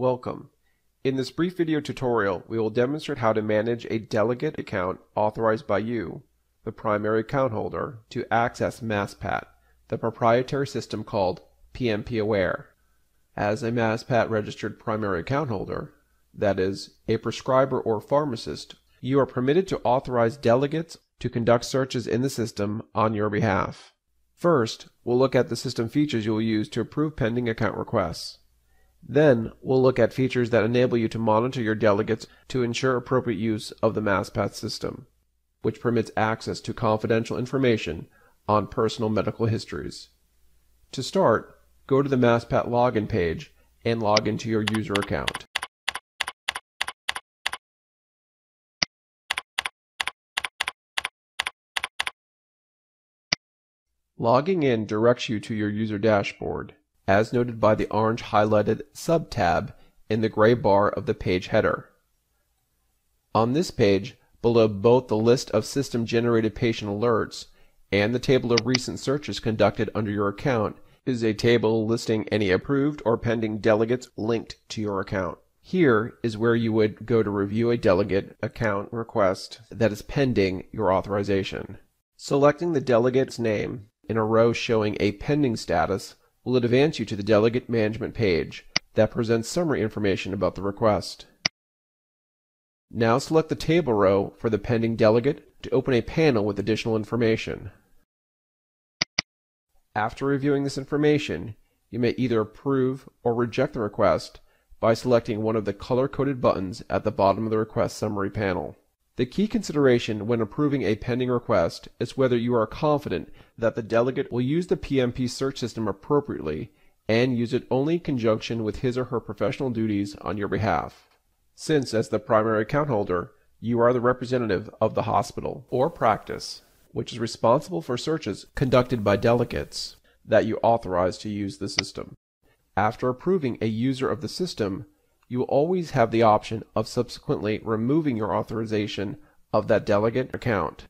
Welcome. In this brief video tutorial, we will demonstrate how to manage a delegate account authorized by you, the primary account holder, to access MassPat, the proprietary system called PMP AWARxE. As a MassPat registered primary account holder, that is, a prescriber or pharmacist, you are permitted to authorize delegates to conduct searches in the system on your behalf. First, we'll look at the system features you will use to approve pending account requests. Then, we'll look at features that enable you to monitor your delegates to ensure appropriate use of the MassPat system, which permits access to confidential information on personal medical histories. To start, go to the MassPat login page and log into your user account. Logging in directs you to your user dashboard, as noted by the orange highlighted sub-tab in the gray bar of the page header. On this page, below both the list of system-generated patient alerts and the table of recent searches conducted under your account is a table listing any approved or pending delegates linked to your account. Here is where you would go to review a delegate account request that is pending your authorization. Selecting the delegate's name in a row showing a pending status will advance you to the delegate management page that presents summary information about the request. Now select the table row for the pending delegate to open a panel with additional information. After reviewing this information, you may either approve or reject the request by selecting one of the color-coded buttons at the bottom of the request summary panel. The key consideration when approving a pending request is whether you are confident that the delegate will use the PMP search system appropriately and use it only in conjunction with his or her professional duties on your behalf. Since, as the primary account holder, you are the representative of the hospital or practice, which is responsible for searches conducted by delegates that you authorize to use the system. After approving a user of the system, you will always have the option of subsequently removing your authorization of that delegate account.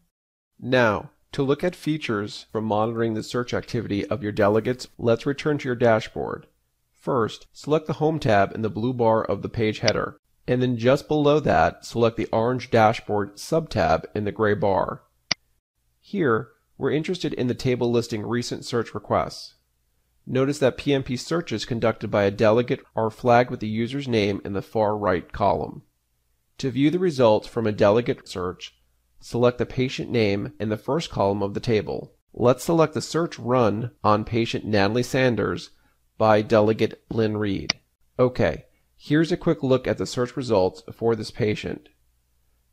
Now, to look at features for monitoring the search activity of your delegates, let's return to your dashboard. First, select the Home tab in the blue bar of the page header, and then just below that, select the orange Dashboard sub-tab in the gray bar. Here, we're interested in the table listing recent search requests. Notice that PMP searches conducted by a delegate are flagged with the user's name in the far right column. To view the results from a delegate search, select the patient name in the first column of the table. Let's select the search run on patient Natalie Sanders by delegate Lynn Reed. Okay, here's a quick look at the search results for this patient.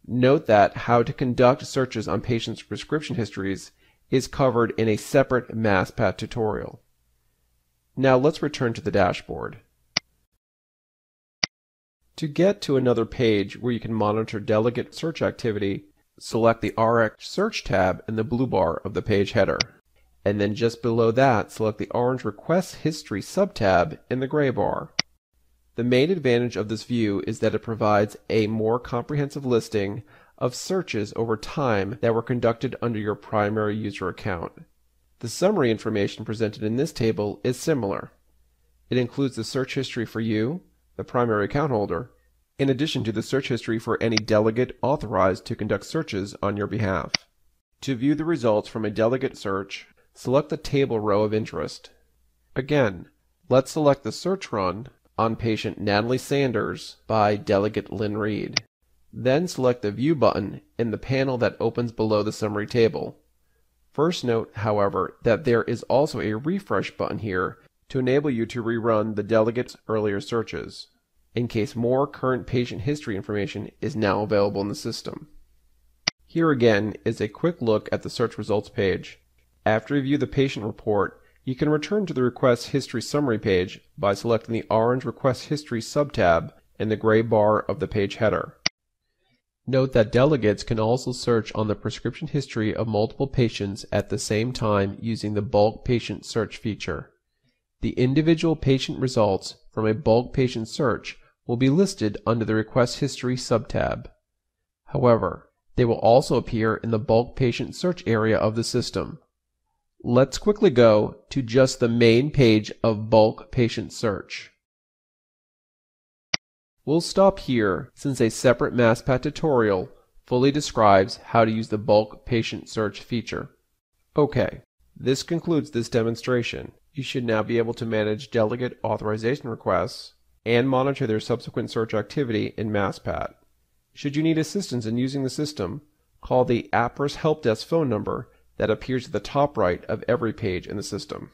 Note that how to conduct searches on patients' prescription histories is covered in a separate MassPat tutorial. Now let's return to the dashboard. To get to another page where you can monitor delegate search activity, select the RX Search tab in the blue bar of the page header. And then just below that, select the orange Request History subtab in the gray bar. The main advantage of this view is that it provides a more comprehensive listing of searches over time that were conducted under your primary user account. The summary information presented in this table is similar. It includes the search history for you, the primary account holder, in addition to the search history for any delegate authorized to conduct searches on your behalf. To view the results from a delegate search, select the table row of interest. Again, let's select the search run on patient Natalie Sanders by delegate Lynn Reed. Then select the View button in the panel that opens below the summary table. First note, however, that there is also a refresh button here to enable you to rerun the delegate's earlier searches, in case more current patient history information is now available in the system. Here again is a quick look at the search results page. After you view the patient report, you can return to the Request History Summary page by selecting the orange Request History subtab in the gray bar of the page header. Note that delegates can also search on the prescription history of multiple patients at the same time using the bulk patient search feature. The individual patient results from a bulk patient search will be listed under the Request History subtab. However, they will also appear in the bulk patient search area of the system. Let's quickly go to just the main page of bulk patient search. We'll stop here since a separate MassPat tutorial fully describes how to use the bulk patient search feature. Okay, this concludes this demonstration. You should now be able to manage delegate authorization requests and monitor their subsequent search activity in MassPat. Should you need assistance in using the system, call the Appriss Help Desk phone number that appears at the top right of every page in the system.